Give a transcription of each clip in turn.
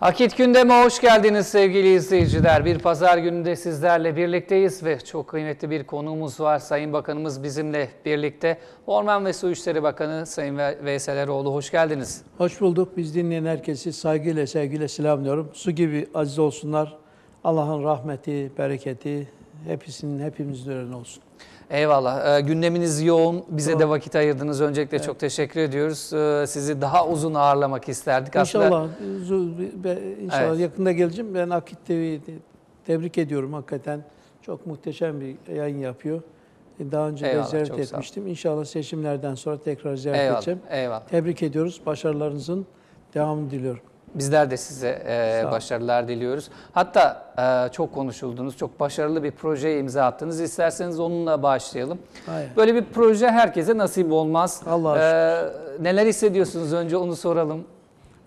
Akit gündeme hoş geldiniz sevgili izleyiciler. Bir pazar gününde sizlerle birlikteyiz ve çok kıymetli bir konuğumuz var. Sayın Bakanımız bizimle birlikte. Orman ve Su İşleri Bakanı Sayın Veysel Eroğlu hoş geldiniz. Hoş bulduk. Biz dinleyen herkesi saygıyla, sevgiyle selamlıyorum. Su gibi aziz olsunlar. Allah'ın rahmeti, bereketi hepsinin hepimizin üzerine olsun. Eyvallah. Ee, gündeminiz yoğun. Bize de vakit ayırdınız. Öncelikle çok teşekkür ediyoruz. Ee, sizi daha uzun ağırlamak isterdik. Aslında İnşallah, zu- be- inşallah Evet. yakında geleceğim. Ben Akit TV'yi de tebrik ediyorum hakikaten. Çok muhteşem bir yayın yapıyor. Daha önce de Eyvallah, ziyaret sağ ol. etmiştim. İnşallah seçimlerden sonra tekrar ziyaret eyvallah. edeceğim. Eyvallah. Tebrik ediyoruz. Başarılarınızın devamını diliyorum. Bizler de size e, başarılar diliyoruz. Hatta e, çok konuşuldunuz, çok başarılı bir projeye imza attınız. İsterseniz onunla başlayalım. Hayır. Böyle bir proje herkese nasip olmaz. Allah'a E, neler hissediyorsunuz önce onu soralım.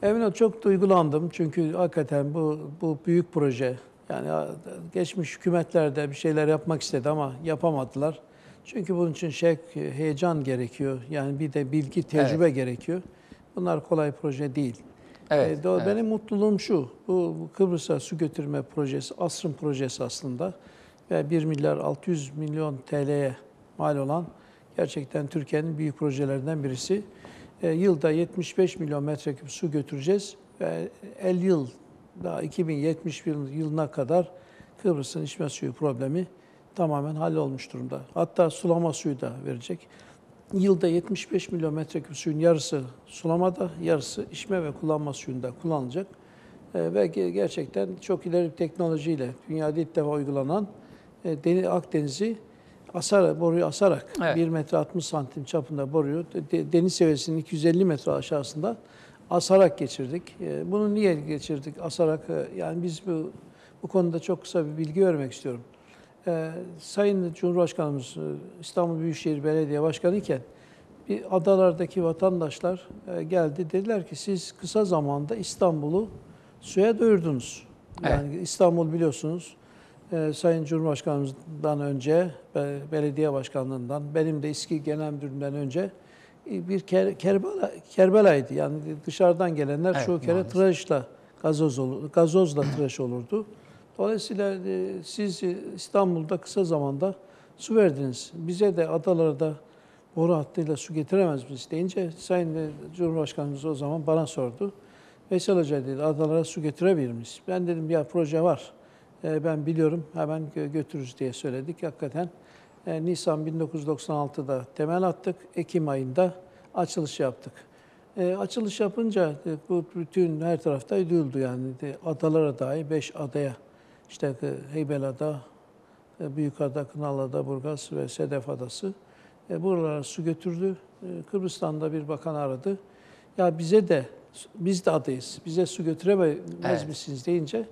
Emin çok duygulandım çünkü hakikaten bu bu büyük proje. Yani geçmiş hükümetlerde bir şeyler yapmak istedi ama yapamadılar. Çünkü bunun için şek, heyecan gerekiyor. Yani bir de bilgi, tecrübe gerekiyor. Bunlar kolay proje değil. Evet, Ee, do- evet. Benim mutluluğum şu, bu, bu Kıbrıs'a su götürme projesi, asrın projesi aslında. Ve 1 milyar 600 milyon TL'ye mal olan gerçekten Türkiye'nin büyük projelerinden birisi. Ee, yılda 75 milyon metreküp su götüreceğiz ve 50 yıl, daha 2070 yıl- yılına kadar Kıbrıs'ın içme suyu problemi tamamen hallolmuş durumda. Hatta sulama suyu da verecek. Yılda 75 milyon metreküp suyun yarısı sulamada, yarısı içme ve kullanma suyunda kullanılacak. Ee, ve ge- gerçekten çok ileri bir teknolojiyle dünyada ilk defa uygulanan e, Deni- Akdeniz'i asar, boruyu asarak Evet. 1 metre 60 santim çapında boruyu de- deniz seviyesinin 250 metre aşağısında asarak geçirdik. E, Bunu niye geçirdik asarak? E, Yani biz bu bu konuda çok kısa bir bilgi vermek istiyorum. Ee, Sayın Cumhurbaşkanımız e, İstanbul Büyükşehir Belediye Başkanı iken bir adalardaki vatandaşlar e, geldi dediler ki siz kısa zamanda İstanbul'u suya doyurdunuz. Yani İstanbul biliyorsunuz e, Sayın Cumhurbaşkanımızdan önce be- belediye başkanlığından benim de İSKİ Genel Müdürlüğünden önce e, bir ker, Kerbela, Kerbela'ydı. Yani dışarıdan gelenler Evet, çoğu kere maalesef. tıraşla gazoz olur, gazozla tıraş olurdu. Dolayısıyla e, siz e, İstanbul'da kısa zamanda su verdiniz. Bize de adalara da boru hattıyla su getiremez miyiz deyince Sayın e, Cumhurbaşkanımız o zaman bana sordu. Veysel Hoca dedi adalara su getirebilir miyiz? Ben dedim ya proje var. E, Ben biliyorum hemen gö- götürürüz diye söyledik. Hakikaten e, Nisan 1996'da temel attık. Ekim ayında açılış yaptık. E, açılış yapınca e, bu bütün her tarafta duyuldu yani de, adalara dahi 5 adaya işte e, Heybeliada, e, Büyükada, Kınalıada, Burgaz ve Sedef Adası e, buralara su götürdü. E, Kıbrıs'tan bir bakan aradı. Ya bize de biz de adayız. Bize su götüremez Evet. misiniz deyince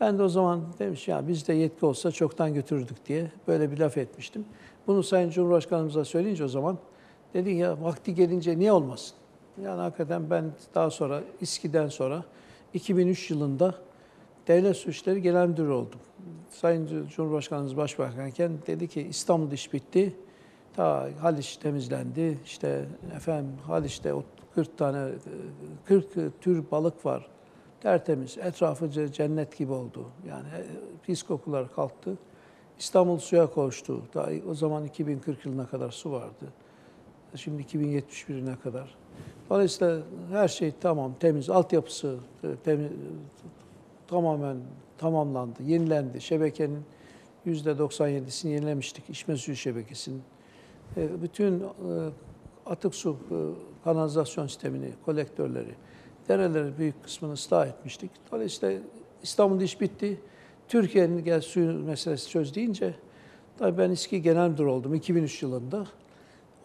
ben de o zaman demiş ya bizde yetki olsa çoktan götürürdük diye böyle bir laf etmiştim. Bunu Sayın Cumhurbaşkanımıza söyleyince o zaman dedi ya vakti gelince niye olmasın? Yani hakikaten ben daha sonra İSKİ'den sonra 2003 yılında Devlet Su İşleri Genel Müdürü oldum. Sayın Cumhurbaşkanımız başbakanken dedi ki İstanbul iş bitti. Ta Haliç temizlendi. İşte efendim Haliç'te o 40 tane 40 tür balık var. Tertemiz. Etrafı ce- cennet gibi oldu. Yani e, pis kokular kalktı. İstanbul suya kavuştu. Daha o zaman 2040 yılına kadar su vardı. Şimdi 2071'ine kadar. Dolayısıyla her şey tamam, temiz. Altyapısı e, temiz, tamamen tamamlandı, yenilendi. Şebekenin %97'sini yenilemiştik, içme suyu şebekesinin. E, Bütün e, atık su e, kanalizasyon sistemini, kolektörleri, dereleri büyük kısmını ıslah etmiştik. Dolayısıyla İstanbul'da iş bitti. Türkiye'nin gel suyu meselesi çöz deyince, tabii ben İSKİ Genel Müdür oldum 2003 yılında.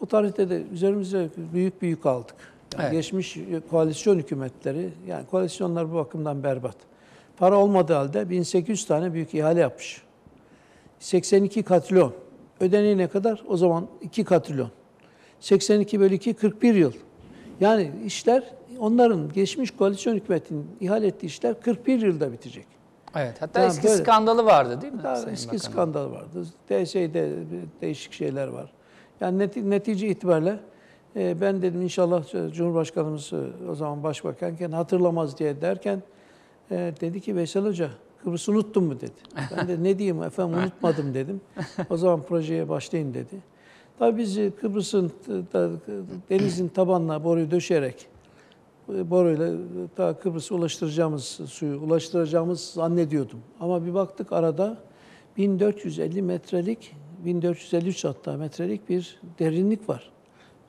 O tarihte de üzerimize büyük büyük aldık. Yani Evet. Geçmiş koalisyon hükümetleri, yani koalisyonlar bu bakımdan berbat. Para olmadığı halde 1800 tane büyük ihale yapmış. 82 katrilyon. Ödeneği ne kadar? O zaman 2 katrilyon. 82 bölü 2, 41 yıl. Yani işler, onların geçmiş koalisyon hükümetinin ihale ettiği işler 41 yılda bitecek. Evet. Hatta Tamam, eski böyle. skandalı vardı değil mi? Sayın eski Bakanım? skandal vardı. DSİ'de değişik şeyler var. Yani neti- netice itibariyle e, ben dedim inşallah Cumhurbaşkanımız e, o zaman başbakanken hatırlamaz diye derken E, dedi ki Veysel Hoca Kıbrıs'ı unuttun mu dedi. Ben de ne diyeyim efendim unutmadım dedim. O zaman projeye başlayın dedi. Tabii biz e, Kıbrıs'ın e, denizin tabanına boruyu döşeyerek e, boruyla ta Kıbrıs'a ulaştıracağımız suyu ulaştıracağımız zannediyordum. Ama bir baktık arada 1450 metrelik 1453 hatta metrelik bir derinlik var.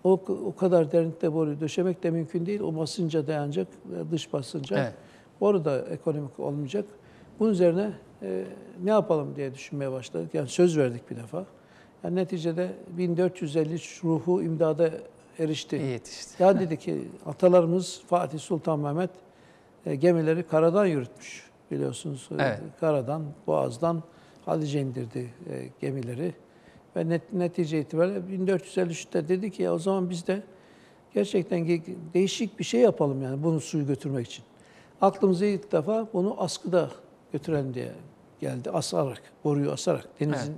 O, o kadar derinlikte boruyu döşemek de mümkün değil. O basınca dayanacak, e, dış basınca. Evet. Boru da ekonomik olmayacak. Bunun üzerine e, ne yapalım diye düşünmeye başladık. Yani söz verdik bir defa. Yani neticede 1453 ruhu imdada erişti. Yetişti. Ya dedi ki atalarımız Fatih Sultan Mehmet e, gemileri karadan yürütmüş biliyorsunuz. E, Evet. Karadan, Boğaz'dan Halice indirdi e, gemileri. Ve net, netice itibariyle 1453'te dedi ki ya o zaman biz de gerçekten ge- değişik bir şey yapalım yani bunu suyu götürmek için. Aklımıza ilk defa bunu askıda götürelim diye geldi. Asarak, boruyu asarak denizin.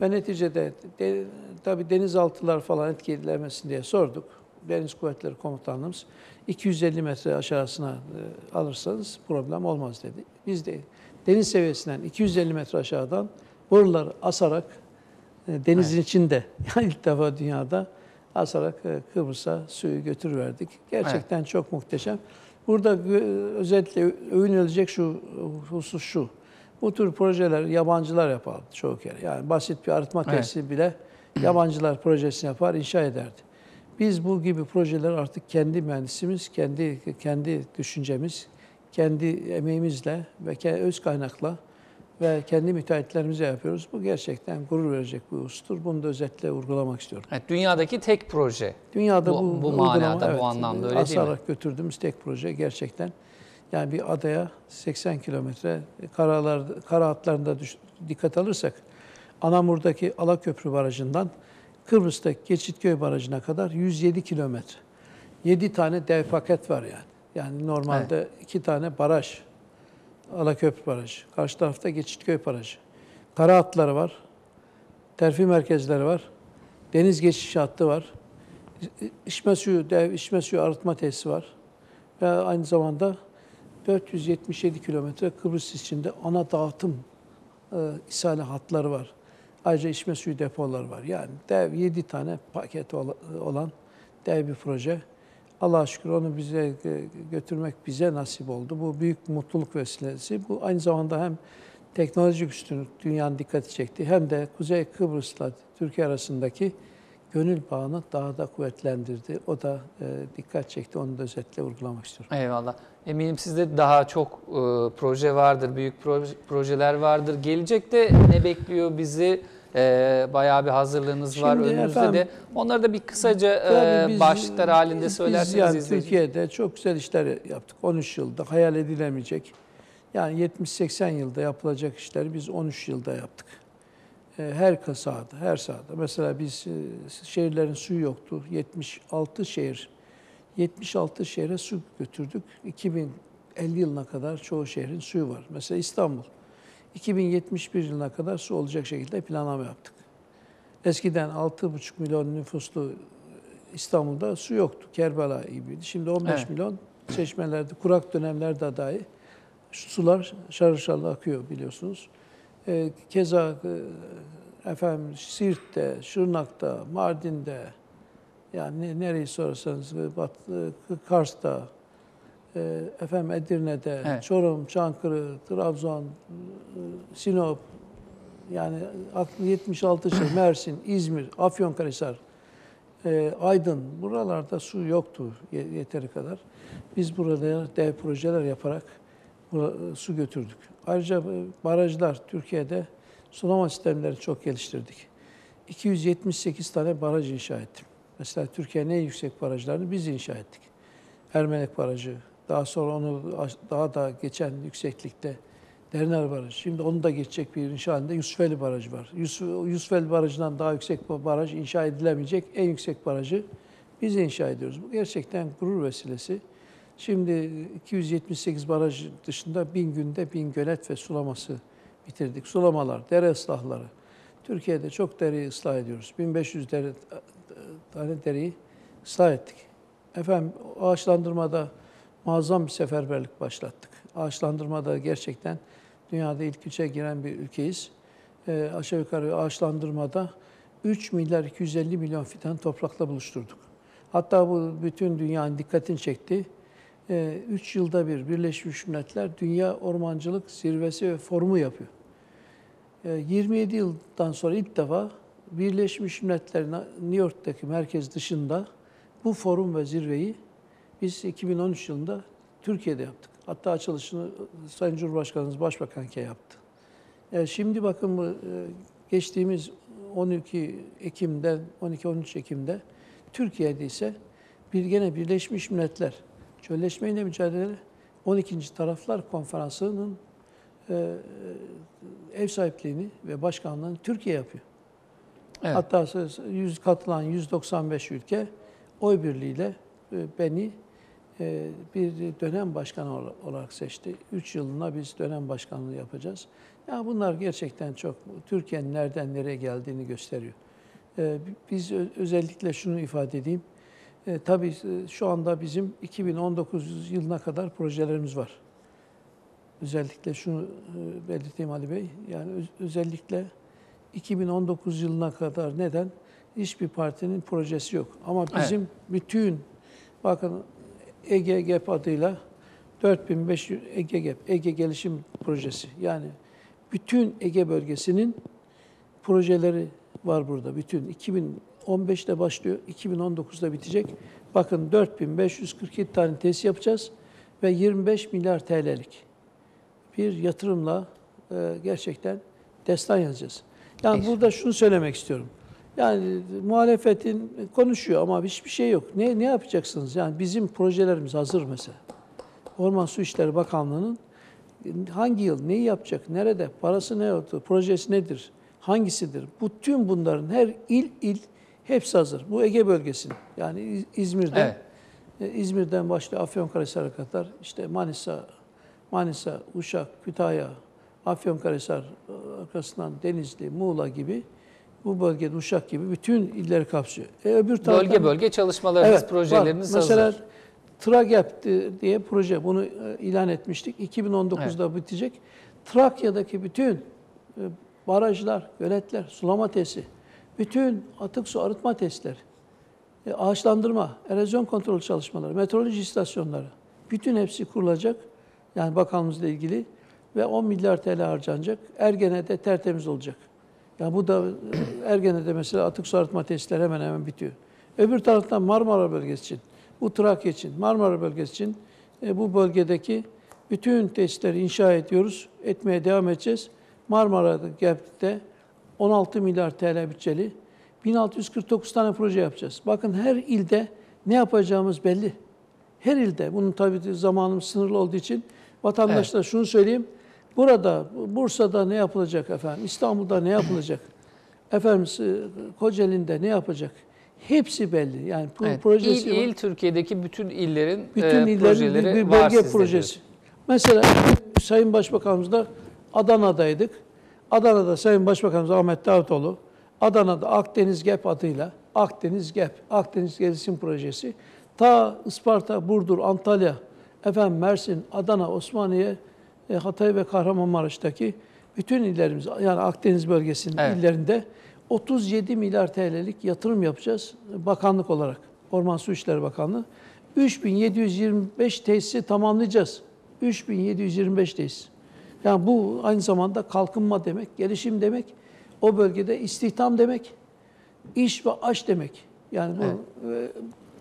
Ve neticede de, tabii denizaltılar falan etkilenmesin diye sorduk. Deniz Kuvvetleri Komutanlığımız 250 metre aşağısına e, alırsanız problem olmaz dedi. Biz de deniz seviyesinden 250 metre aşağıdan boruları asarak e, denizin içinde yani ilk defa dünyada asarak e, Kıbrıs'a suyu götürüverdik. Gerçekten çok muhteşem. Burada özellikle övünülecek şu husus şu. Bu tür projeler yabancılar yapardı çoğu kere. Yani basit bir arıtma Evet. tesisi bile yabancılar projesini yapar, inşa ederdi. Biz bu gibi projeler artık kendi mühendisimiz, kendi kendi düşüncemiz, kendi emeğimizle ve öz kaynakla ve kendi müteahhitlerimize yapıyoruz. Bu gerçekten gurur verecek bir husustur. Bunu da özetle vurgulamak istiyorum. Evet, dünyadaki tek proje. Dünyada Bu- bu, bu uygulama, manada, bu anlamda öyle değil mi? asarak götürdüğümüz tek proje gerçekten. Yani bir adaya 80 kilometre karalar, kara hatlarında düş- dikkat alırsak Anamur'daki Alaköprü Barajı'ndan Kıbrıs'taki Geçitköy Barajı'na kadar 107 kilometre. 7 tane dev paket var yani. Yani normalde iki tane baraj. Alaköprü Barajı. Karşı tarafta Geçitköy Barajı. Kara hatları var. Terfi merkezleri var. Deniz geçiş hattı var. İçme suyu, dev içme suyu arıtma tesisi var. Ve aynı zamanda 477 kilometre Kıbrıs içinde ana dağıtım e, ishale hatları var. Ayrıca içme suyu depoları var. Yani dev 7 tane paket ola- olan dev bir proje. Allah'a şükür onu bize e, götürmek bize nasip oldu. Bu büyük mutluluk vesilesi. Bu aynı zamanda hem teknolojik üstünlük dünyanın dikkati çekti hem de Kuzey Kıbrıs'la Türkiye arasındaki gönül bağını daha da kuvvetlendirdi. O da e, dikkat çekti. Onu da özetle vurgulamak istiyorum. Eyvallah. Eminim sizde daha çok e, proje vardır, büyük proje- projeler vardır. Gelecekte ne bekliyor bizi? E, bayağı bir hazırlığınız var Şimdi önünüzde efendim, de. Onları da bir kısaca e, biz- başlıklar halinde söylerseniz yani. Türkiye'de çok güzel işler yaptık. 13 yılda hayal edilemeyecek. Yani 70-80 yılda yapılacak işleri biz 13 yılda yaptık. E, Her kasada, her sahada. Mesela biz e, şehirlerin suyu yoktu. 76 şehir, 76 şehre su götürdük. 2050 yılına kadar çoğu şehrin suyu var. Mesela İstanbul. 2071 yılına kadar su olacak şekilde planlama yaptık. Eskiden 6,5 milyon nüfuslu İstanbul'da su yoktu. Kerbela gibiydi. Şimdi 15 Evet. milyon çeşmelerde, kurak dönemlerde dahi sular şarıl şarıl akıyor biliyorsunuz. Ee, keza e, efendim Siirt'te, Şırnak'ta, Mardin'de yani ne- nereyi sorarsanız e, Bat, e, Kars'ta, e, efendim Edirne'de, Evet. Çorum, Çankırı, Trabzon, e, Sinop, yani aklı 76 şey, Mersin, İzmir, Afyonkarahisar, e, Aydın buralarda su yoktu ye- yeteri kadar. Biz burada dev projeler yaparak bura- su götürdük. Ayrıca e, barajlar Türkiye'de sulama sistemleri çok geliştirdik. 278 tane baraj inşa ettim. Mesela Türkiye'nin en yüksek barajlarını biz inşa ettik. Ermenek Barajı, daha sonra onu daha da geçen yükseklikte Deriner Barajı. Şimdi onu da geçecek bir inşa halinde Yusufeli Barajı var. Yusuf, Yusufeli Barajı'ndan daha yüksek bir baraj inşa edilemeyecek en yüksek barajı biz inşa ediyoruz. Bu gerçekten gurur vesilesi. Şimdi 278 baraj dışında bin günde bin gölet ve sulaması bitirdik. Sulamalar, dere ıslahları. Türkiye'de çok dereyi ıslah ediyoruz. 1500 dere, tane dereyi ıslah ettik. Efendim ağaçlandırmada muazzam bir seferberlik başlattık. Ağaçlandırmada gerçekten dünyada ilk üçe giren bir ülkeyiz. Ee, aşağı yukarı ağaçlandırmada 3 milyar 250 milyon fidan toprakla buluşturduk. Hatta bu bütün dünyanın dikkatini çekti. 3 yılda bir Birleşmiş Milletler Dünya Ormancılık Zirvesi ve Forumu yapıyor. Ee, 27 yıldan sonra ilk defa Birleşmiş Milletler'in New York'taki merkez dışında bu forum ve zirveyi biz 2013 yılında Türkiye'de yaptık. Hatta açılışını Sayın Cumhurbaşkanımız Başbakanken yaptı. Ee, Şimdi bakın bu e, geçtiğimiz 12 Ekim'den 12-13 Ekim'de Türkiye'de ise bir gene Birleşmiş Milletler Çölleşmeyle Mücadele 12. Taraflar Konferansı'nın e, ev sahipliğini ve başkanlığını Türkiye yapıyor. Evet. Hatta 100 katılan 195 ülke oy birliğiyle e, beni e, bir dönem başkanı ola- olarak seçti. 3 yılına biz dönem başkanlığı yapacağız. Ya bunlar gerçekten çok Türkiye'nin nereden nereye geldiğini gösteriyor. E, Biz özellikle şunu ifade edeyim. E, Tabii e, şu anda bizim 2019 yılına kadar projelerimiz var. Özellikle şunu e, belirteyim Ali Bey. Yani öz- özellikle 2019 yılına kadar neden? Hiçbir partinin projesi yok. Ama bizim bütün, bakın Ege GEP adıyla 4500 Ege GEP, Ege Gelişim Projesi. Yani bütün Ege bölgesinin projeleri var burada. Bütün 2015'te başlıyor, 2019'da bitecek. Bakın 4547 tane tesis yapacağız ve 25 milyar TL'lik bir yatırımla e, gerçekten destan yazacağız. Yani Peki. burada şunu söylemek istiyorum. Yani muhalefetin konuşuyor ama hiçbir şey yok. Ne ne yapacaksınız? Yani bizim projelerimiz hazır mesela. Orman Su İşleri Bakanlığı'nın hangi yıl neyi yapacak, nerede, parası ne oldu, projesi nedir, hangisidir? Bütün bunların her il il hepsi hazır. Bu Ege bölgesinin yani İz- İzmir'den Evet. e, İzmir'den başlıyor Afyonkarahisar'a kadar işte Manisa, Manisa, Uşak, Kütahya, Afyonkarahisar e, arkasından Denizli, Muğla gibi bu bölgede Uşak gibi bütün illeri kapsıyor. E, öbür taraftan, Bölge bölge çalışmalarınız, var. projeleriniz Mesela hazır. Tragep diye proje bunu e, ilan etmiştik. 2019'da bitecek. Trakya'daki bütün e, barajlar, göletler, sulama tesisi, bütün atık su arıtma testleri, e, ağaçlandırma, erozyon kontrol çalışmaları, meteoroloji istasyonları, bütün hepsi kurulacak. Yani bakanlığımızla ilgili ve 10 milyar TL harcanacak. Ergene'de tertemiz olacak. Yani bu da e, Ergene'de mesela atık su arıtma tesisleri hemen hemen bitiyor. Öbür taraftan Marmara bölgesi için, bu Trakya için, Marmara bölgesi için e, bu bölgedeki bütün tesisleri inşa ediyoruz, etmeye devam edeceğiz. Marmara'da 16 milyar TL bütçeli 1649 tane proje yapacağız. Bakın her ilde ne yapacağımız belli. Her ilde. Bunun tabii zamanımız sınırlı olduğu için vatandaşlara şunu söyleyeyim. Burada, Bursa'da ne yapılacak efendim? İstanbul'da ne yapılacak? Efendim Kocaeli'nde ne yapacak? Hepsi belli. Yani bu Evet. projesi il, il Türkiye'deki bütün illerin Bütün e, illerin projeleri bir, bir bölge projesi. diyorsun. Mesela Sayın Başbakanımız da Adana'daydık. Adana'da Sayın Başbakanımız Ahmet Davutoğlu, Adana'da Akdeniz GEP adıyla Akdeniz GEP, Akdeniz Gelişim Projesi, ta Isparta, Burdur, Antalya, efendim Mersin, Adana, Osmaniye, e, Hatay ve Kahramanmaraş'taki bütün illerimiz, yani Akdeniz bölgesinin Evet. illerinde 37 milyar TL'lik yatırım yapacağız bakanlık olarak. Orman Su İşleri Bakanlığı. 3725 tesisi tamamlayacağız. 3725 tesis. Yani bu aynı zamanda kalkınma demek, gelişim demek, o bölgede istihdam demek, iş ve aş demek. Yani bu e,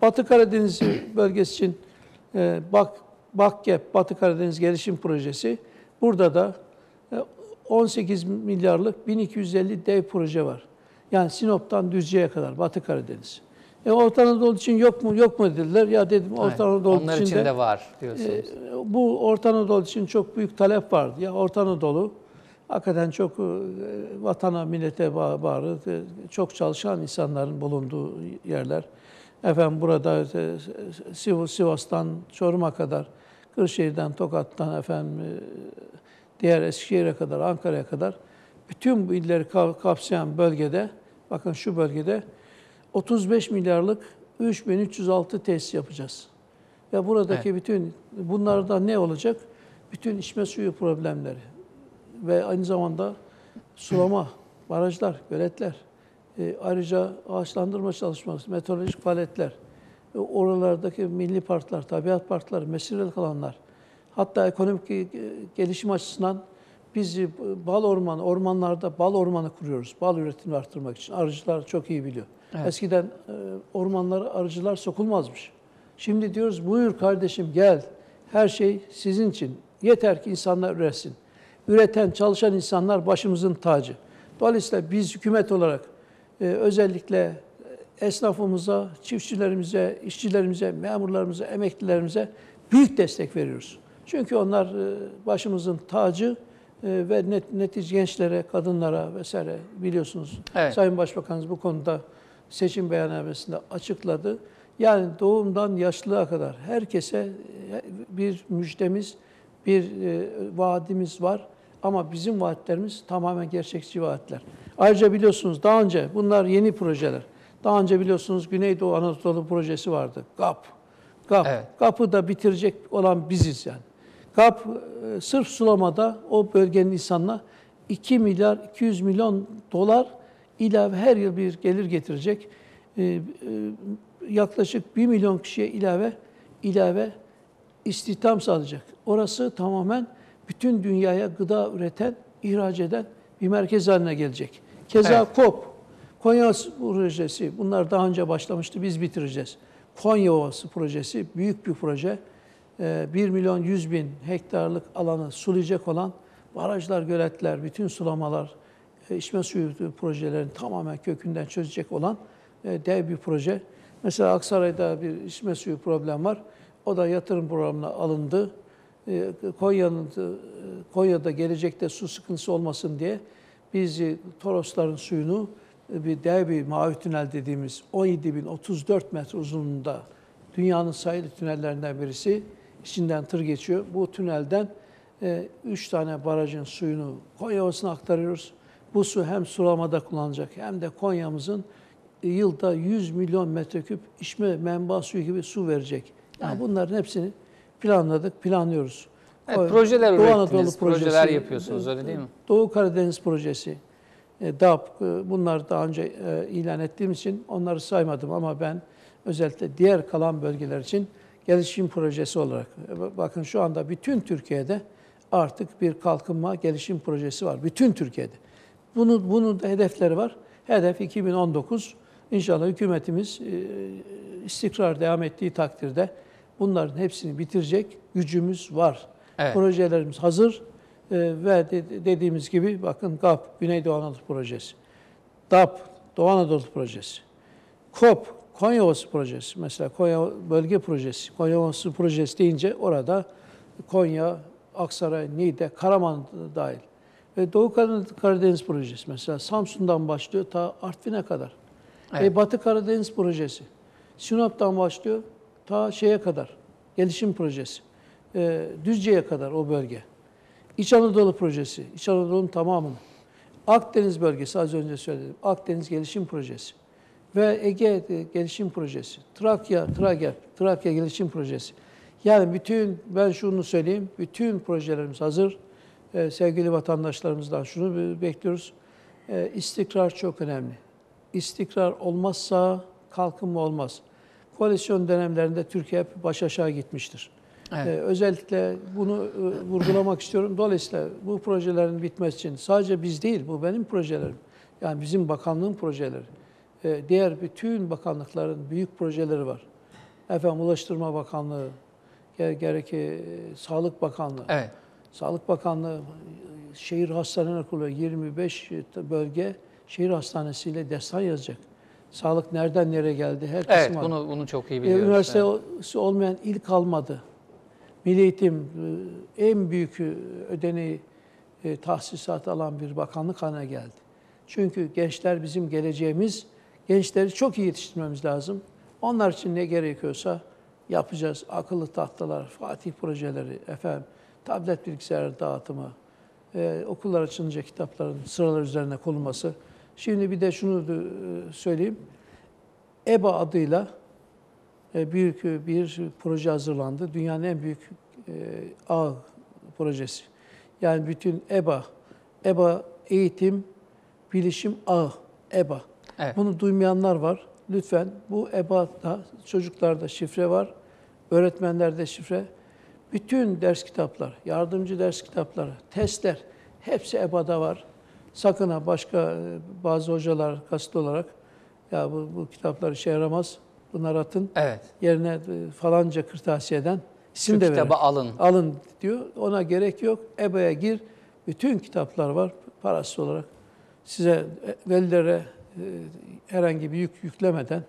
Batı Karadeniz bölgesi için e, Bak BAKGEP, Batı Karadeniz Gelişim Projesi. Burada da e, 18 milyarlık 1250 dev proje var. Yani Sinop'tan Düzce'ye kadar Batı Karadeniz. E, Orta Anadolu için yok mu yok mu dediler. Ya dedim Orta Evet. Anadolu Onlar için de de var diyorsunuz. e, bu Orta Anadolu için çok büyük talep vardı. Ya Orta Anadolu hakikaten çok e, vatana, millete ba- bağlı, e, çok çalışan insanların bulunduğu yerler. Efendim burada e, Siv- Sivas'tan Çorum'a kadar, Kırşehir'den, Tokat'tan efendim e, diğer Eskişehir'e kadar, Ankara'ya kadar bütün bu illeri ka- kapsayan bölgede, bakın şu bölgede 35 milyarlık 3306 tesis yapacağız. Ve buradaki bütün bunlardan ne olacak? bütün içme suyu problemleri ve aynı zamanda sulama, barajlar, göletler, e, ayrıca ağaçlandırma çalışması, meteorolojik faaliyetler, oralardaki milli parklar, tabiat parkları, mesirlik alanlar, hatta ekonomik e, gelişim açısından biz e, bal ormanı, ormanlarda bal ormanı kuruyoruz. Bal üretimini arttırmak için. Arıcılar çok iyi biliyor. Evet. Eskiden e, ormanlara arıcılar sokulmazmış. Şimdi diyoruz buyur kardeşim gel. Her şey sizin için. Yeter ki insanlar üretsin. Üreten, çalışan insanlar başımızın tacı. Dolayısıyla biz hükümet olarak e, özellikle esnafımıza, çiftçilerimize, işçilerimize, memurlarımıza, emeklilerimize büyük destek veriyoruz. Çünkü onlar e, başımızın tacı e, ve net, netice gençlere, kadınlara vesaire biliyorsunuz. Evet. Sayın Başbakanımız bu konuda seçim beyannamesinde açıkladı. Yani doğumdan yaşlılığa kadar herkese e, bir müjdemiz, bir vaadimiz var. Ama bizim vaatlerimiz tamamen gerçekçi vaatler. Ayrıca biliyorsunuz daha önce bunlar yeni projeler. Daha önce biliyorsunuz Güneydoğu Anadolu projesi vardı. GAP. GAP. Evet. GAP'ı da bitirecek olan biziz yani. GAP e, sırf sulamada o bölgenin insanına 2 milyar 200 milyon dolar ilave her yıl bir gelir getirecek. E, e, yaklaşık 1 milyon kişiye ilave ilave istihdam sağlayacak. Orası tamamen bütün dünyaya gıda üreten, ihraç eden bir merkez haline gelecek. Keza Evet. KOP, Konya Ovası projesi, bunlar daha önce başlamıştı, biz bitireceğiz. Konya Ovası projesi büyük bir proje. Ee, 1 milyon 100 bin hektarlık alanı sulayacak olan barajlar, göletler, bütün sulamalar, e, içme suyu projelerini tamamen kökünden çözecek olan e, dev bir proje. Mesela Aksaray'da bir içme suyu problem var. O da yatırım programına alındı. E, Konya'nın Konya'da gelecekte su sıkıntısı olmasın diye biz Torosların suyunu bir dev bir mavi tünel dediğimiz 17.034 metre uzunluğunda dünyanın sayılı tünellerinden birisi. İçinden tır geçiyor. Bu tünelden 3 tane barajın suyunu Konya Ovası'na aktarıyoruz. Bu su hem sulamada kullanılacak hem de Konya'mızın e, yılda 100 milyon metreküp içme menba suyu gibi su verecek. Yani Evet. bunların hepsini planladık, planlıyoruz. Evet, projeler Doğu ürettiniz, Anadolu projeler projesi, yapıyorsunuz öyle değil mi? Doğu Karadeniz projesi, e, DAP, e, bunlar daha önce e, ilan ettiğim için onları saymadım ama ben özellikle diğer kalan bölgeler için gelişim projesi olarak, e, bakın şu anda bütün Türkiye'de artık bir kalkınma gelişim projesi var. Bütün Türkiye'de. Bunu, bunun da hedefleri var. Hedef 2019. İnşallah hükümetimiz e, istikrar devam ettiği takdirde bunların hepsini bitirecek gücümüz var. Evet. Projelerimiz hazır E, ve de- dediğimiz gibi bakın GAP, Güneydoğu Anadolu Projesi, DAP, Doğu Anadolu Projesi, KOP, Konya Ovası Projesi, mesela Konya Bölge Projesi, Konya Ovası Projesi deyince orada Konya, Aksaray, Niğde, Karaman dahil. Ve Doğu Karadeniz Projesi mesela Samsun'dan başlıyor ta Artvin'e kadar. Evet. E, Batı Karadeniz Projesi, Sinop'tan başlıyor ta şeye kadar, gelişim projesi, e, Düzce'ye kadar o bölge. İç Anadolu Projesi, İç Anadolu'nun tamamını. Akdeniz bölgesi az önce söyledim. Akdeniz Gelişim Projesi ve Ege Gelişim Projesi. Trakya, Trager, Trakya Gelişim Projesi. Yani bütün, ben şunu söyleyeyim, bütün projelerimiz hazır. Ee, sevgili vatandaşlarımızdan şunu bekliyoruz. Ee, istikrar çok önemli. İstikrar olmazsa kalkınma olmaz. Koalisyon dönemlerinde Türkiye hep baş aşağı gitmiştir. Evet. Ee, özellikle bunu e, vurgulamak istiyorum. Dolayısıyla bu projelerin bitmesi için sadece biz değil, bu benim projelerim. Yani bizim bakanlığın projeleri. Ee, diğer bütün bakanlıkların büyük projeleri var. Efendim Ulaştırma Bakanlığı, ger- gerek e, Sağlık Bakanlığı, Evet. Sağlık Bakanlığı e, şehir hastaneleri kuruyor. 25 bölge şehir hastanesiyle destan yazacak. Sağlık nereden nereye geldi? Her Evet, bunu bunu çok iyi biliyoruz. Üniversitesi olmayan il kalmadı. Milli Eğitim e, en büyük ödeneği e, tahsisat alan bir bakanlık haline geldi. Çünkü gençler bizim geleceğimiz. Gençleri çok iyi yetiştirmemiz lazım. Onlar için ne gerekiyorsa yapacağız. Akıllı tahtalar, Fatih projeleri, efendim tablet bilgisayar dağıtımı, e, okullar açılınca kitapların sıralar üzerine konulması. Şimdi bir de şunu e, söyleyeyim. EBA adıyla büyük bir proje hazırlandı. Dünyanın en büyük e, ağ projesi. Yani bütün EBA, EBA eğitim, bilişim ağı, EBA. Evet. Bunu duymayanlar var. Lütfen bu EBA'da çocuklarda şifre var, öğretmenlerde şifre. Bütün ders kitaplar, yardımcı ders kitapları, testler hepsi EBA'da var. Sakın ha başka e, bazı hocalar kasıtlı olarak ya bu, bu kitaplar işe yaramaz. Bunları atın. Evet. Yerine e, falanca kırtasiyeden isim Şu de verin. kitabı alın. Alın diyor. Ona gerek yok. EBA'ya gir. Bütün kitaplar var parasız olarak. Size e, velilere e, herhangi bir yük yüklemeden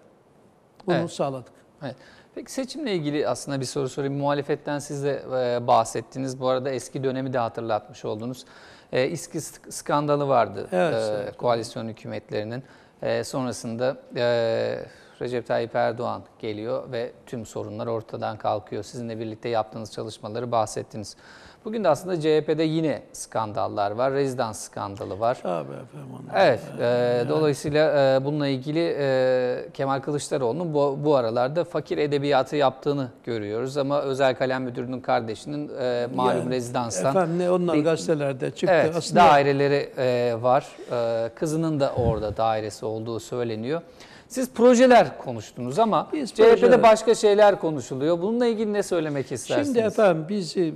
bunu Evet. sağladık. Evet. Peki seçimle ilgili aslında bir soru sorayım. Muhalefetten siz de bahsettiniz. Bu arada eski dönemi de hatırlatmış oldunuz. E, İSKİ sk- skandalı vardı Evet, e, evet. koalisyon hükümetlerinin. E, sonrasında e, Recep Tayyip Erdoğan geliyor ve tüm sorunlar ortadan kalkıyor. Sizinle birlikte yaptığınız çalışmaları bahsettiniz. Bugün de aslında CHP'de yine skandallar var. Rezidans skandalı var. Tabii efendim. Evet, e, dolayısıyla e, bununla ilgili e, Kemal Kılıçdaroğlu'nun bu, bu aralarda fakir edebiyatı yaptığını görüyoruz. Ama Özel Kalem Müdürü'nün kardeşinin e, malum Yani, rezidanstan Efendim ne onlar bir- gazetelerde çıktı. evet, Aslında daireleri e, var. E, kızının da orada dairesi olduğu söyleniyor. Siz projeler konuştunuz ama Biz CHP'de projeler- başka şeyler konuşuluyor. Bununla ilgili ne söylemek istersiniz? Şimdi efendim biz e,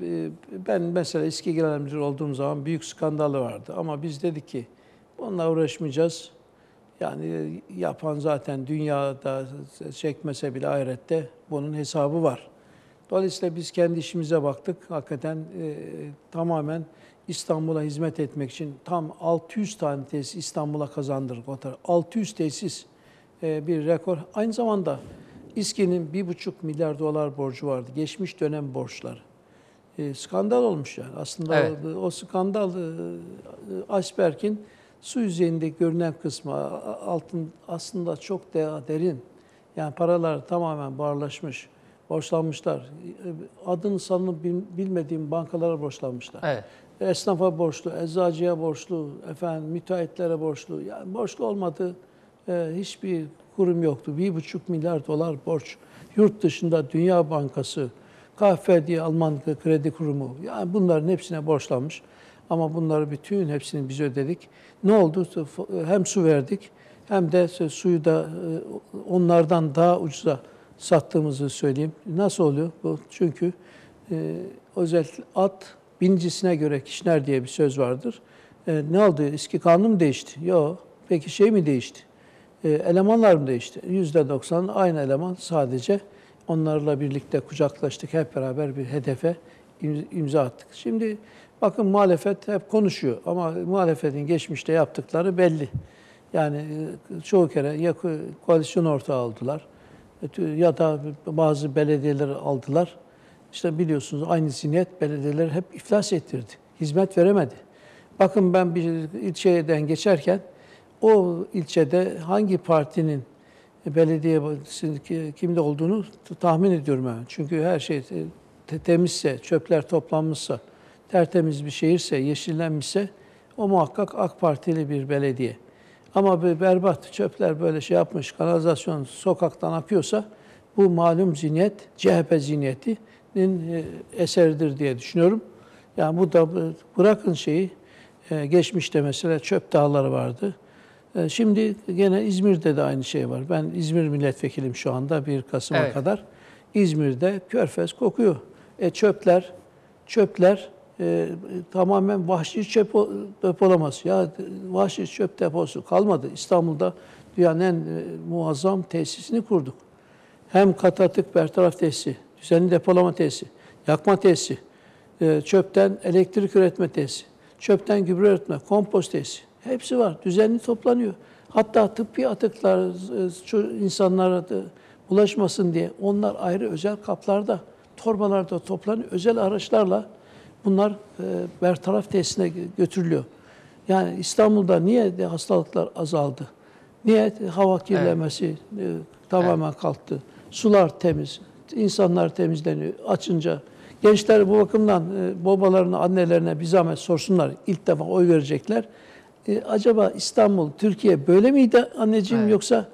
ben mesela eski genel müdür olduğum zaman büyük skandalı vardı ama biz dedik ki bununla uğraşmayacağız. Yani e, yapan zaten dünyada çekmese bile ahirette bunun hesabı var. Dolayısıyla biz kendi işimize baktık. Hakikaten e, tamamen İstanbul'a hizmet etmek için tam 600 tane tesis İstanbul'a kazandırdık. O taraf. 600 tesis e, bir rekor. Aynı zamanda İSKİ'nin 1,5 milyar dolar borcu vardı. Geçmiş dönem borçları. E, skandal olmuş yani. Aslında Evet. o, skandal e, Asperk'in su yüzeyinde görünen kısmı altın aslında çok de, derin. Yani paralar tamamen buharlaşmış, borçlanmışlar. E, Adını sanını bil- bilmediğim bankalara borçlanmışlar. Evet. Esnafa borçlu, eczacıya borçlu, efendim müteahhitlere borçlu. Yani borçlu olmadığı e, hiçbir kurum yoktu. Bir buçuk milyar dolar borç. Yurt dışında Dünya Bankası, KfW diye Alman kredi kurumu. Yani bunların hepsine borçlanmış. Ama bunları bütün hepsini biz ödedik. Ne oldu? Hem su verdik hem de suyu da e, onlardan daha ucuza sattığımızı söyleyeyim. Nasıl oluyor bu? Çünkü e, özel at binicisine göre kişner diye bir söz vardır. E, ne oldu? Eski kanun mu değişti? Yok. Peki şey mi değişti? E, elemanlar mı değişti? Yüzde doksan aynı eleman sadece onlarla birlikte kucaklaştık. Hep beraber bir hedefe im- imza attık. Şimdi bakın muhalefet hep konuşuyor ama muhalefetin geçmişte yaptıkları belli. Yani e, çoğu kere ya ko- koalisyon ortağı aldılar e, ya da bazı belediyeleri aldılar. İşte biliyorsunuz aynı zihniyet belediyeleri hep iflas ettirdi. Hizmet veremedi. Bakın ben bir ilçeden geçerken o ilçede hangi partinin belediye kimde olduğunu tahmin ediyorum ben. Çünkü her şey te- temizse, çöpler toplanmışsa, tertemiz bir şehirse, yeşillenmişse o muhakkak AK Partili bir belediye. Ama bir berbat çöpler böyle şey yapmış, kanalizasyon sokaktan akıyorsa bu malum zihniyet, CHP zihniyetinin e, eseridir diye düşünüyorum. Yani bu da bırakın şeyi, e, geçmişte mesela çöp dağları vardı. E, Şimdi gene İzmir'de de aynı şey var. Ben İzmir milletvekilim şu anda 1 Kasım'a Evet. kadar. İzmir'de körfez kokuyor. E çöpler, çöpler e, tamamen vahşi çöp depolaması. Ya vahşi çöp deposu kalmadı. İstanbul'da dünyanın en e, muazzam tesisini kurduk. Hem kat atık bertaraf tesisi, düzenli depolama tesisi, yakma tesisi, e, çöpten elektrik üretme tesisi, çöpten gübre üretme, kompost tesisi. Hepsi var. Düzenli toplanıyor. Hatta tıbbi atıklar e, insanlara bulaşmasın diye onlar ayrı özel kaplarda, torbalarda toplanıyor. Özel araçlarla bunlar e, bertaraf tesisine gö- götürülüyor. Yani İstanbul'da niye de hastalıklar azaldı? Niye hava kirlenmesi e, tamamen kalktı? Sular temiz, insanlar temizleniyor. Açınca gençler bu bakımdan e, babalarına, annelerine bir zahmet sorsunlar. İlk defa oy verecekler. E, acaba İstanbul, Türkiye böyle miydi anneciğim Evet. yoksa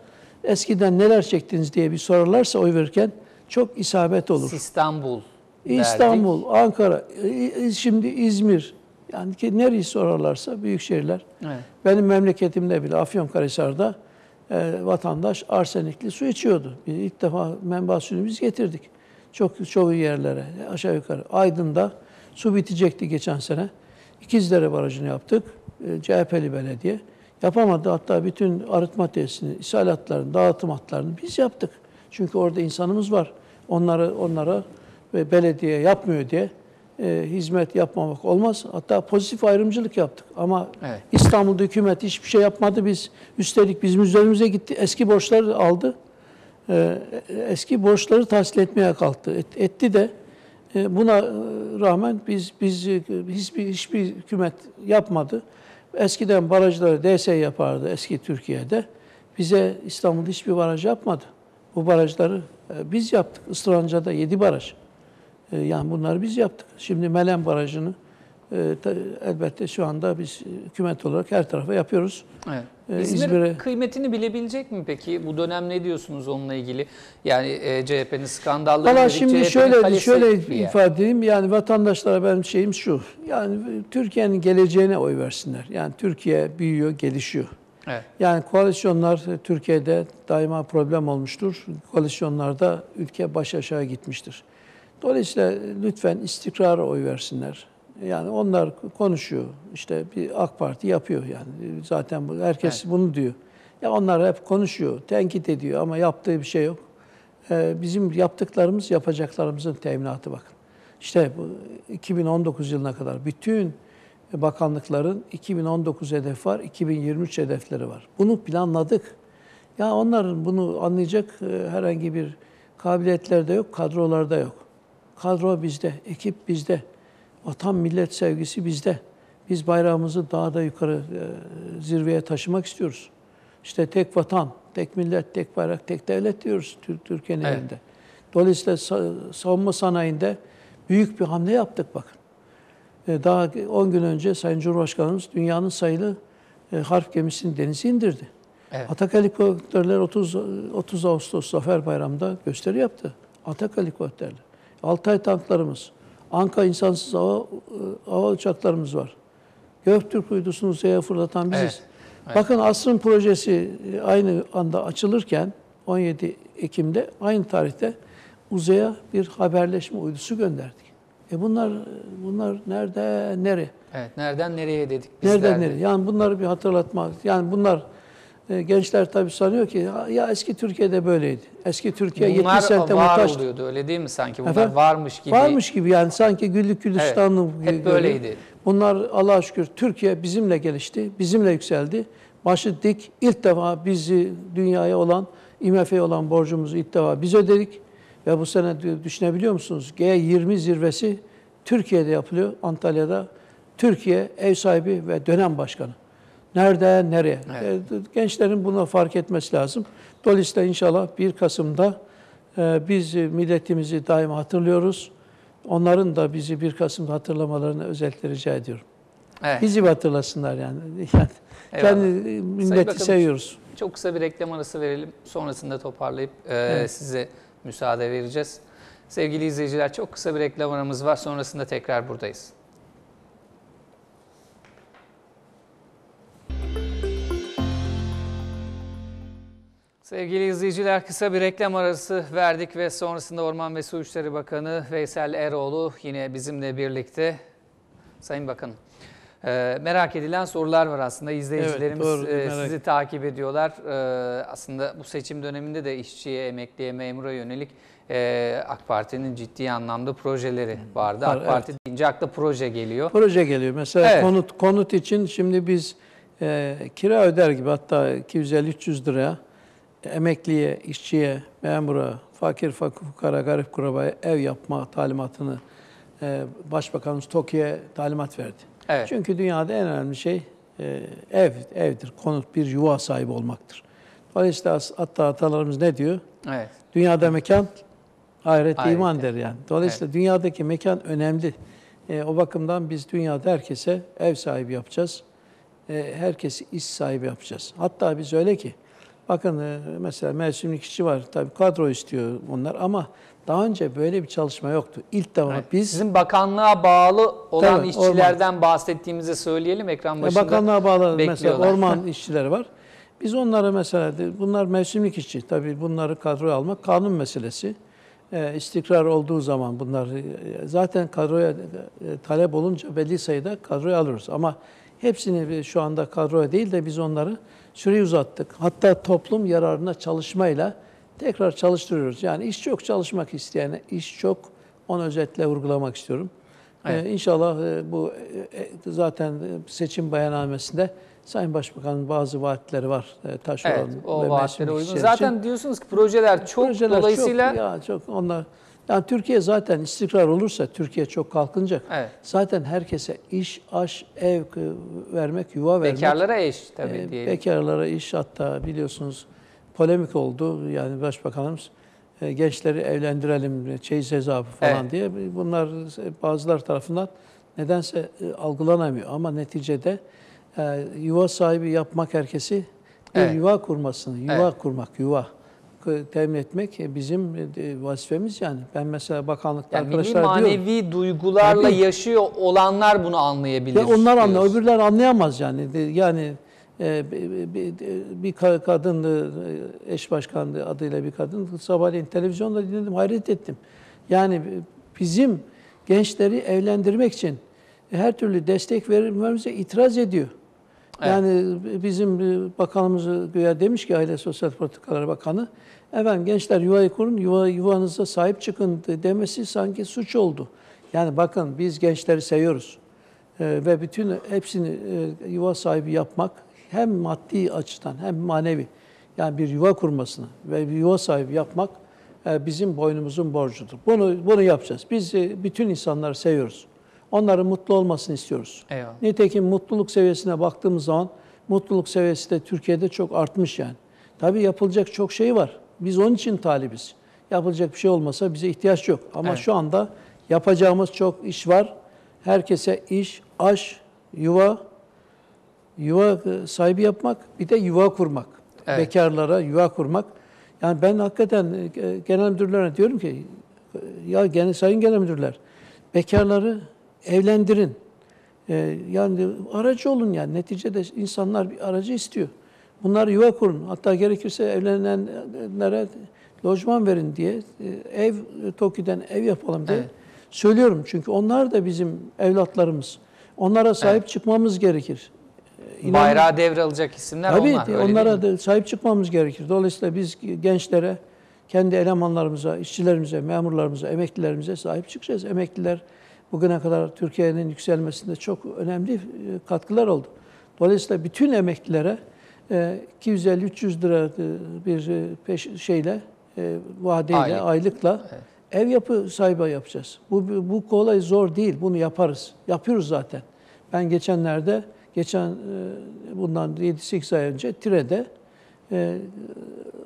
eskiden neler çektiniz diye bir sorarlarsa oy verirken çok isabet olur. İstanbul İstanbul, Ankara, e, şimdi İzmir. Yani ki nereyi sorarlarsa büyük şehirler. Evet. Benim memleketimde bile Afyonkarahisar'da e, vatandaş arsenikli su içiyordu. Biz ilk defa menba suyunu biz getirdik. Çok çoğu yerlere aşağı yukarı. Aydın'da su bitecekti geçen sene. İkizdere Barajı'nı yaptık. E, CHP'li belediye. Yapamadı. Hatta bütün arıtma tesisini, ishal hatlarını, dağıtım hatlarını biz yaptık. Çünkü orada insanımız var. Onları onlara ve belediye yapmıyor diye e, hizmet yapmamak olmaz. Hatta pozitif ayrımcılık yaptık. Ama Evet. İstanbul'da hükümet hiçbir şey yapmadı. Biz üstelik bizim üzerimize gitti. Eski borçları aldı. Ee, eski borçları tahsil etmeye kalktı. Et- etti de e, buna e, rağmen biz biz e, hiçbir hiçbir hükümet yapmadı. Eskiden barajları DS yapardı eski Türkiye'de. Bize İstanbul'da hiçbir baraj yapmadı. Bu barajları e, biz yaptık. Istıranca'da 7 baraj. E, Yani bunları biz yaptık. Şimdi Melen Barajı'nı e, elbette şu anda biz hükümet olarak her tarafa yapıyoruz. Evet. Ee, İzmir İzmir'e- kıymetini bilebilecek mi peki? Bu dönem ne diyorsunuz onunla ilgili? Yani e, CHP'nin skandalları Valla şimdi CHP'nin şöyle şöyle ifade edeyim. Yani vatandaşlara benim şeyim şu. Yani Türkiye'nin geleceğine oy versinler. Yani Türkiye büyüyor, gelişiyor. Evet. Yani koalisyonlar e, Türkiye'de daima problem olmuştur. Koalisyonlarda ülke baş aşağı gitmiştir. Dolayısıyla lütfen istikrara oy versinler. Yani onlar konuşuyor. İşte bir AK Parti yapıyor yani. Zaten bu- herkes bunu diyor. Ya onlar hep konuşuyor, tenkit ediyor ama yaptığı bir şey yok. Ee, Bizim yaptıklarımız yapacaklarımızın teminatı bakın. İşte bu 2019 yılına kadar bütün bakanlıkların 2019 hedef var, 2023 hedefleri var. Bunu planladık. Ya onların bunu anlayacak e, herhangi bir kabiliyetler de yok, kadrolar da yok. Kadro bizde, ekip bizde. Vatan millet sevgisi bizde. Biz bayrağımızı daha da yukarı e, zirveye taşımak istiyoruz. İşte tek vatan, tek millet, tek bayrak, tek devlet diyoruz Tür- Türkiye'nin Evet. elinde. Dolayısıyla sa- savunma sanayinde büyük bir hamle yaptık bakın. E, Daha 10 gün önce Sayın Cumhurbaşkanımız dünyanın sayılı e, harp gemisini denize indirdi. Evet. Atak helikopterler 30, 30 Ağustos Zafer Bayramı'nda gösteri yaptı. Atak helikopterler. Altay tanklarımız, Anka insansız hava, e, hava uçaklarımız var. Göktürk uydusunu uzaya fırlatan biziz. Evet, evet. Bakın asrın projesi e, aynı anda açılırken 17 Ekim'de aynı tarihte uzaya bir haberleşme uydusu gönderdik. E bunlar bunlar nerede nereye? Evet. Nereden nereye dedik bizler Nereden de. nereye? Yani bunları bir hatırlatmak. Yani bunlar gençler tabii sanıyor ki ya, eski Türkiye'de böyleydi. Eski Türkiye 70 Bunlar sente var muhtaçtı. oluyordu öyle değil mi sanki? Bunlar Efendim? varmış gibi. Varmış gibi yani sanki güllük gülistanlı Evet, hep böyleydi. Bunlar Allah'a şükür Türkiye bizimle gelişti, bizimle yükseldi. Başı dik ilk defa bizi dünyaya olan, IMF'ye olan borcumuzu ilk defa biz ödedik. Ve bu sene düşünebiliyor musunuz? G20 zirvesi Türkiye'de yapılıyor, Antalya'da. Türkiye ev sahibi ve dönem başkanı. Nerede, nereye? Evet. E, Gençlerin bunu fark etmesi lazım. Dolayısıyla inşallah 1 Kasım'da e, biz milletimizi daima hatırlıyoruz. Onların da bizi 1 Kasım'da hatırlamalarını özellikle rica ediyorum. Evet. Bizi bir hatırlasınlar yani. yani Eyvallah. kendi milleti Bakanım, seviyoruz. Çok kısa bir reklam arası verelim. Sonrasında toparlayıp e, size müsaade vereceğiz. Sevgili izleyiciler çok kısa bir reklam aramız var. Sonrasında tekrar buradayız. Sevgili izleyiciler kısa bir reklam arası verdik ve sonrasında Orman ve Su İşleri Bakanı Veysel Eroğlu yine bizimle birlikte. Sayın Bakanım, e, merak edilen sorular var aslında. İzleyicilerimiz doğru, e, merak- sizi takip ediyorlar. E, aslında bu seçim döneminde de işçiye, emekliye, memura yönelik e, AK Parti'nin ciddi anlamda projeleri vardı. Var, AK Parti deyince akla proje geliyor. Proje geliyor. Mesela Evet. konut konut için şimdi biz e, kira öder gibi hatta 250-300 liraya emekliye, işçiye, memura, fakir fukara, garip kurabaya ev yapma talimatını e, Başbakanımız TOKİ'ye talimat verdi. Evet. Çünkü dünyada en önemli şey e, ev, evdir. Konut bir yuva sahibi olmaktır. Dolayısıyla hatta atalarımız ne diyor? Evet. Dünyada mekan, ahirette Ahirette. iman der yani. Dolayısıyla dünyadaki mekan önemli. E, o bakımdan biz dünyada herkese ev sahibi yapacağız. E, herkesi iş sahibi yapacağız. Hatta biz öyle ki Bakın e, mesela mevsimlik işçi var. Tabii kadro istiyor onlar ama daha önce böyle bir çalışma yoktu. İlk defa biz Sizin bakanlığa bağlı olan Tabii, işçilerden bahsettiğimizi söyleyelim ekran başında. Bakanlığa bağlı mesela orman işçileri var. Biz onlara mesela bunlar mevsimlik işçi. Tabii bunları kadroya almak kanun meselesi. Ee, istikrar olduğu zaman bunlar e, zaten kadroya e, talep olunca belli sayıda kadroya alırız. Ama hepsini şu anda kadroya değil de biz onları süreyi uzattık. Hatta toplum yararına çalışmayla tekrar çalıştırıyoruz. Yani iş çok çalışmak isteyene iş çok. Onu özetle vurgulamak istiyorum. Evet. Ee, inşallah e, bu e, e, zaten e, seçim beyanamesinde Sayın Başbakan'ın bazı vaatleri var. E, Taşeron Evet, o vaatlere uygun. Zaten için. diyorsunuz ki projeler çok Projeler dolayısıyla çok, ya çok onlar yani Türkiye zaten istikrar olursa Türkiye çok kalkınacak. Evet. Zaten herkese iş, aş, ev vermek, yuva vermek. bekarlara eş tabii e, diyelim. bekarlara iş hatta biliyorsunuz polemik oldu. Yani Başbakanımız e, gençleri evlendirelim çeyiz hesabı falan Evet. diye. Bunlar bazılar tarafından nedense e, algılanamıyor. Ama neticede e, yuva sahibi yapmak herkesi bir Evet. yuva kurmasını, yuva Evet. kurmak, yuva temin etmek e, bizim e, vazifemiz yani. Ben mesela bakanlıkta Yani milli arkadaşlar diyorum. manevi duygularla Tabii. yaşıyor olanlar bunu anlayabilir. Ya onlar diyoruz. öbürler anlayamaz yani. Yani e, bir, bir, bir ka- kadındı, e, eş başkandı adıyla bir kadın. Sabahleyin televizyonda dinledim, hayret ettim. Yani bizim gençleri evlendirmek için her türlü destek vermemize itiraz ediyor. Evet. Yani bizim bakanımız güya demiş ki Aile Sosyal Politikalar Bakanı, efendim gençler yuvayı kurun, yuva, yuvanıza sahip çıkın demesi sanki suç oldu. Yani bakın biz gençleri seviyoruz. Ee, ve bütün hepsini e, yuva sahibi yapmak hem maddi açıdan hem manevi yani bir yuva kurmasını ve bir yuva sahibi yapmak e, bizim boynumuzun borcudur. Bunu bunu yapacağız. Biz e, bütün insanları seviyoruz. Onların mutlu olmasını istiyoruz. Eyvallah. Nitekim mutluluk seviyesine baktığımız zaman mutluluk seviyesi de Türkiye'de çok artmış yani. Tabii yapılacak çok şey var. Biz onun için talibiz. Yapılacak bir şey olmasa bize ihtiyaç yok. Ama Evet. şu anda yapacağımız çok iş var. Herkese iş, aş, yuva, yuva e, sahibi yapmak, bir de yuva kurmak. Evet. Bekarlara yuva kurmak. Yani ben hakikaten e, genel müdürlerine diyorum ki, e, ya gene sayın genel müdürler, bekarları evlendirin. E, yani aracı olun yani. Neticede insanlar bir aracı istiyor. Bunlar yuva kurun. Hatta gerekirse evlenenlere lojman verin diye e, ev TOKİ'den ev yapalım diye Evet. söylüyorum. Çünkü onlar da bizim evlatlarımız. Onlara sahip çıkmamız gerekir. E, inan- Bayrağı devralacak isimler Tabii onlar. öyle onlara da sahip çıkmamız gerekir. Dolayısıyla biz gençlere, kendi elemanlarımıza, işçilerimize, memurlarımıza, emeklilerimize sahip çıkacağız. Emekliler bugüne kadar Türkiye'nin yükselmesinde çok önemli e, katkılar oldu. Dolayısıyla bütün emeklilere e, 250-300 lira e, bir e, peş şeyle, e, vadeyle, Aylık. aylıkla Evet. ev yapı sahibi yapacağız. Bu, bu kolay zor değil. Bunu yaparız. Yapıyoruz zaten. Ben geçenlerde, geçen e, bundan 7-8 ay önce Tire'de e,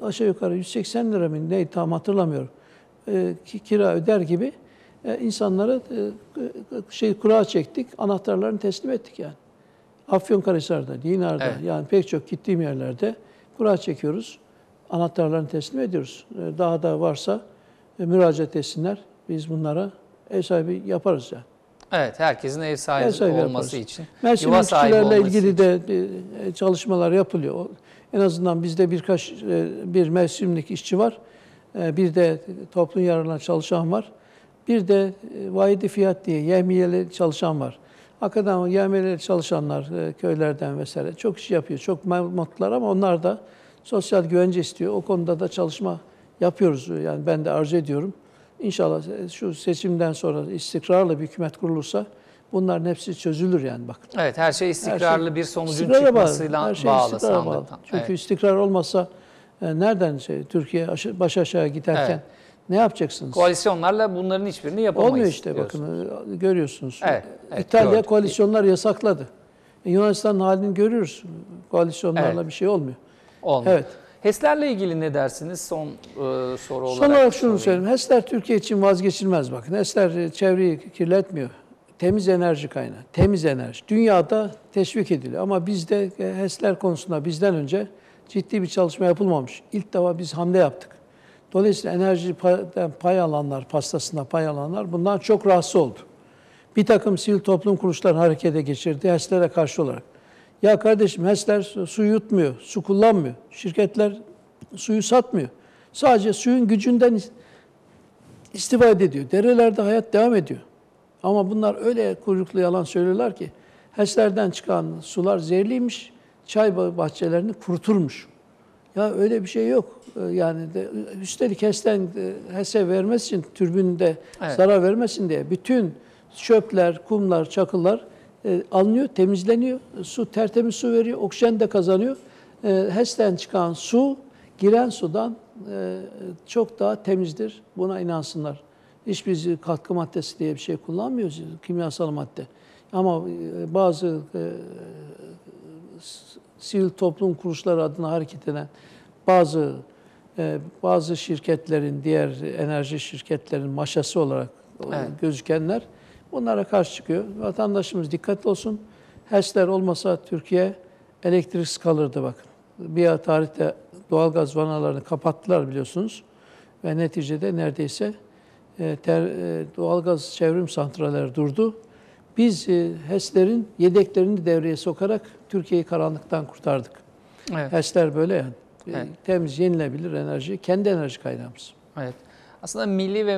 aşağı yukarı 180 lira mı neydi tam hatırlamıyorum. E, ki- kira öder gibi e, insanlara e, şey kura çektik. Anahtarlarını teslim ettik yani. Afyonkarahisar'da, Dinar'da Evet. yani pek çok gittiğim yerlerde kura çekiyoruz. Anahtarlarını teslim ediyoruz. E, Daha da varsa e, müracaat etsinler. Biz bunlara ev sahibi yaparız yani. Evet, herkesin ev sahibi, Ev sahibi olması yaparız. için. Mersin yuva sahibi işçilerle olması ilgili için. de e, çalışmalar yapılıyor. En azından bizde birkaç e, bir mevsimlik işçi var. E, Bir de toplum yararına çalışan var. Bir de e, vahidi fiyat diye yemiyeli çalışan var. Hakikaten o yemiyeli çalışanlar e, köylerden vesaire çok iş yapıyor. Çok mutlular ama onlar da sosyal güvence istiyor. O konuda da çalışma yapıyoruz. Yani ben de arzu ediyorum. İnşallah e, şu seçimden sonra istikrarlı bir hükümet kurulursa bunların hepsi çözülür yani bakın. Evet, her şey istikrarlı bir sonucun çıkmasıyla Her şey bağlı istikrara bağlı. sandıktan. Çünkü Evet. istikrar olmasa e, nereden şey, Türkiye baş aşağı giderken Evet. Ne yapacaksınız? Koalisyonlarla bunların hiçbirini yapamayız. Olmuyor işte diyorsun. bakın görüyorsunuz. Evet, evet, İtalya gördük. koalisyonlar yasakladı. E, Yunanistan'ın halini görüyoruz. Koalisyonlarla Evet. bir şey olmuyor. Olmuyor. Evet. HES'lerle ilgili ne dersiniz son e, soru olarak? Son olarak şunu sorayım. söyleyeyim. HES'ler Türkiye için vazgeçilmez bakın. HES'ler e, çevreyi kirletmiyor. Temiz enerji kaynağı, temiz enerji. Dünyada teşvik ediliyor ama bizde e, HES'ler konusunda bizden önce ciddi bir çalışma yapılmamış. İlk defa biz hamle yaptık. Dolayısıyla enerji pay alanlar, pastasında pay alanlar bundan çok rahatsız oldu. Bir takım sivil toplum kuruluşları harekete geçirdi HES'lere karşı olarak. Ya kardeşim HES'ler su yutmuyor, su kullanmıyor. Şirketler suyu satmıyor. Sadece suyun gücünden is- istifade ediyor. Derelerde hayat devam ediyor. Ama bunlar öyle kuyruklu yalan söylüyorlar ki HES'lerden çıkan sular zehirliymiş, çay bahçelerini kuruturmuş. Ya öyle bir şey yok. Ee, Yani de, üstelik HES'ten e, HES'e vermesi için türbünde Evet. zarar vermesin diye bütün çöpler, kumlar, çakıllar e, alınıyor, temizleniyor. Su tertemiz su veriyor, oksijen de kazanıyor. E, HES'ten çıkan su giren sudan e, çok daha temizdir. Buna inansınlar. Hiçbir katkı maddesi diye bir şey kullanmıyoruz, kimyasal madde. Ama e, bazı e, sivil toplum kuruluşları adına hareket eden bazı e, bazı şirketlerin, diğer enerji şirketlerin maşası olarak e, Evet. gözükenler bunlara karşı çıkıyor. Vatandaşımız dikkatli olsun. HES'ler olmasa Türkiye elektriksiz kalırdı bakın. Bir tarihte doğalgaz vanalarını kapattılar biliyorsunuz. Ve neticede neredeyse e, ter, doğalgaz çevrim santralleri durdu. Biz e, HES'lerin yedeklerini devreye sokarak Türkiye'yi karanlıktan kurtardık. Evet. HES'ler böyle yani. E, Evet. Temiz, yenilebilir enerji, kendi enerji kaynağımız. Evet. Aslında milli ve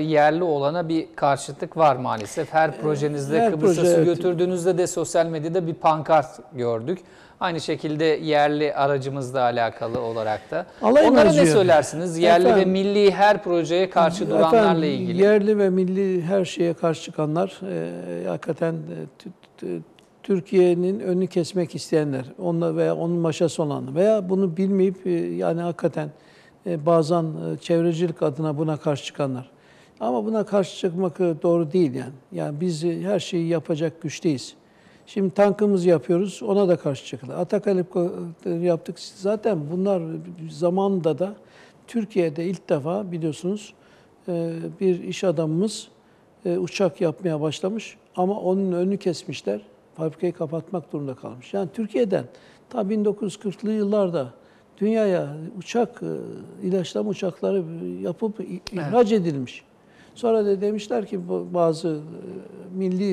yerli olana bir karşıtlık var maalesef. Her projenizde her Kıbrıs'a proje, evet. götürdüğünüzde de sosyal medyada bir pankart gördük. Aynı şekilde yerli aracımızla alakalı olarak da. Alay Onlara ne söylersiniz? Yerli ve Efendim- milli her projeye karşı duranlarla Efendim, ilgili. Yerli ve milli her şeye karşı çıkanlar e, hakikaten e, tü- tü- Türkiye'nin önünü kesmek isteyenler, onunla veya onun maşası olan veya bunu bilmeyip e, yani hakikaten e, bazen e, çevrecilik adına buna karşı çıkanlar. Ama buna karşı çıkmak e, doğru değil yani. Yani biz e, her şeyi yapacak güçteyiz. Şimdi tankımızı yapıyoruz, ona da karşı çıkılır. Atak yaptık. Zaten bunlar zamanında da Türkiye'de ilk defa biliyorsunuz e, bir iş adamımız e, uçak yapmaya başlamış ama onun önünü kesmişler. Fabrikayı kapatmak durumunda kalmış. Yani Türkiye'den ta 1940'lı yıllarda dünyaya uçak, e, ilaçlama uçakları yapıp ihraç edilmiş. Sonra da demişler ki bazı e, milli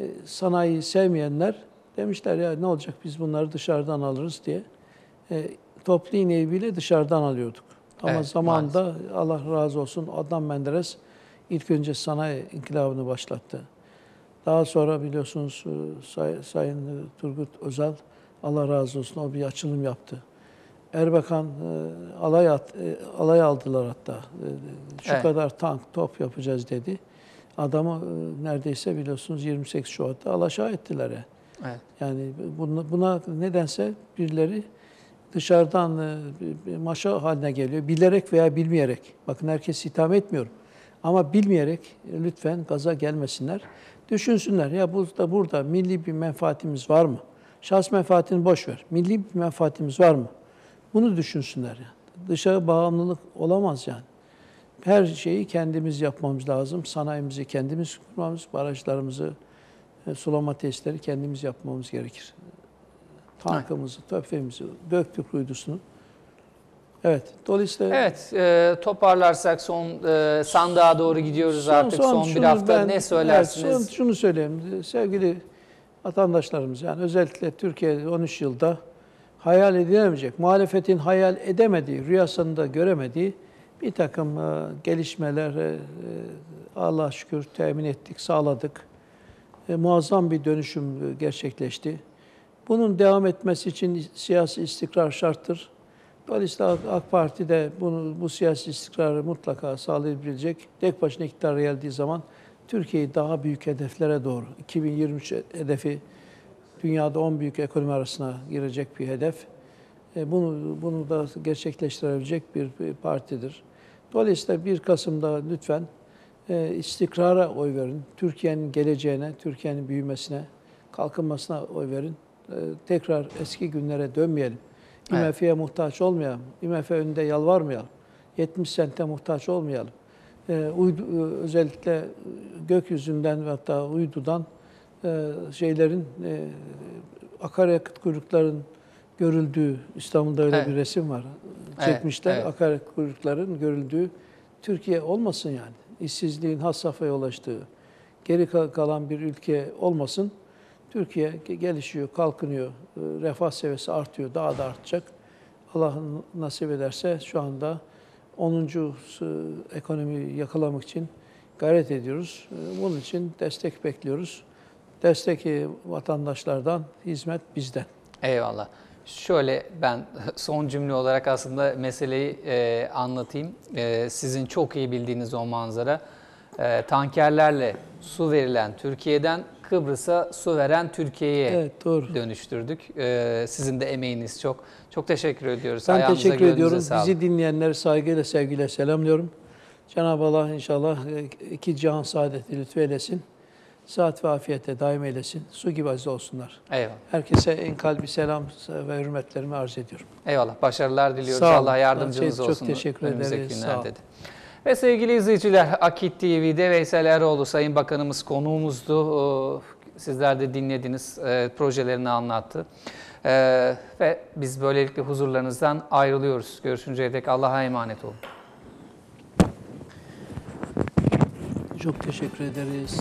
e, sanayiyi sevmeyenler demişler ya ne olacak biz bunları dışarıdan alırız diye. Toplu iğneyi bile dışarıdan alıyorduk. Ama Evet, zamanında Allah razı olsun Adnan Menderes ilk önce sanayi inkılabını başlattı. Daha sonra biliyorsunuz Say- Sayın Turgut Özal Allah razı olsun o bir açılım yaptı. Erbakan e, alay at, e, alay aldılar hatta. E, Şu Evet. kadar tank, top yapacağız dedi. Adamı e, neredeyse biliyorsunuz 28 Şubat'ta alaşağı ettiler yani. Evet. Yani buna, buna nedense birileri dışarıdan e, bir- maşa haline geliyor. Bilerek veya bilmeyerek. Bakın herkes itham etmiyorum. Ama bilmeyerek e, lütfen gaza gelmesinler. Düşünsünler ya burada, burada milli bir menfaatimiz var mı? Şahs menfaatini boş ver. Milli bir menfaatimiz var mı? Bunu düşünsünler. Yani. Dışa bağımlılık olamaz yani. Her şeyi kendimiz yapmamız lazım. Sanayimizi kendimiz kurmamız, barajlarımızı, e, sulama tesisleri kendimiz yapmamız gerekir. Tankımızı, tüfeğimizi, döktük uydusunu. Evet, dolayısıyla Evet, e, toparlarsak son e, sandığa doğru gidiyoruz artık. Son, bir şunu hafta ben- ne söylersiniz? Evet, son- şunu söyleyeyim sevgili vatandaşlarımız yani özellikle Türkiye'de 13 yılda hayal edilemeyecek, muhalefetin hayal edemediği, rüyasında göremediği bir takım e, gelişmeler e, e, Allah şükür temin ettik, sağladık. Muazzam bir dönüşüm gerçekleşti. Bunun devam etmesi için siyasi istikrar şarttır. Dolayısıyla AK Parti de bunu, bu siyasi istikrarı mutlaka sağlayabilecek. Tek başına iktidara geldiği zaman Türkiye'yi daha büyük hedeflere doğru, 2023 hedefi dünyada 10 büyük ekonomi arasına girecek bir hedef. E, Bunu, bunu da gerçekleştirebilecek bir, bir partidir. Dolayısıyla 1 Kasım'da lütfen e, istikrara oy verin. Türkiye'nin geleceğine, Türkiye'nin büyümesine, kalkınmasına oy verin. E, Tekrar eski günlere dönmeyelim. Evet. IMF'ye muhtaç olmayalım. IMF önünde yalvarmayalım. 70 sente muhtaç olmayalım. E, uydu, e, özellikle gökyüzünden ve hatta uydudan e, şeylerin, e, akaryakıt kuyrukların görüldüğü, İstanbul'da öyle Evet. bir resim var. Evet, Çekmişler evet. akaryakıtların görüldüğü Türkiye olmasın yani. İşsizliğin has safhaya ulaştığı, geri kal- kalan bir ülke olmasın. Türkiye ge- gelişiyor, kalkınıyor, e, refah seviyesi artıyor, daha da artacak. Allah nasip ederse şu anda 10. s- ekonomiyi yakalamak için gayret ediyoruz. E, Bunun için destek bekliyoruz. Destek e, vatandaşlardan, hizmet bizden. Eyvallah. Şöyle ben son cümle olarak aslında meseleyi e, anlatayım. E, sizin çok iyi bildiğiniz o manzara. E, tankerlerle su verilen Türkiye'den Kıbrıs'a su veren Türkiye'ye Evet, doğru. dönüştürdük. E, sizin de emeğiniz çok. Çok teşekkür ediyoruz. Ben Ayağınıza, teşekkür ediyorum. sağlık. Bizi dinleyenleri saygıyla, sevgiyle selamlıyorum. Cenab-ı Allah inşallah e, iki cihan saadeti lütfeylesin. Sıhhat ve afiyete daim eylesin. Su gibi aziz olsunlar. Eyvallah. Herkese en kalbi selam ve hürmetlerimi arz ediyorum. Eyvallah. Başarılar diliyoruz. Sağ olun. Allah yardımcınız Çok olsun. teşekkür önümüzdeki ederiz. Sağ olun. Ve sevgili izleyiciler, Akit TV'de Veysel Eroğlu Sayın Bakanımız konuğumuzdu. O, Sizler de dinlediniz, e, projelerini anlattı. E, ve biz böylelikle huzurlarınızdan ayrılıyoruz. Görüşünceye dek Allah'a emanet olun. Çok teşekkür ederiz.